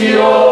Savior.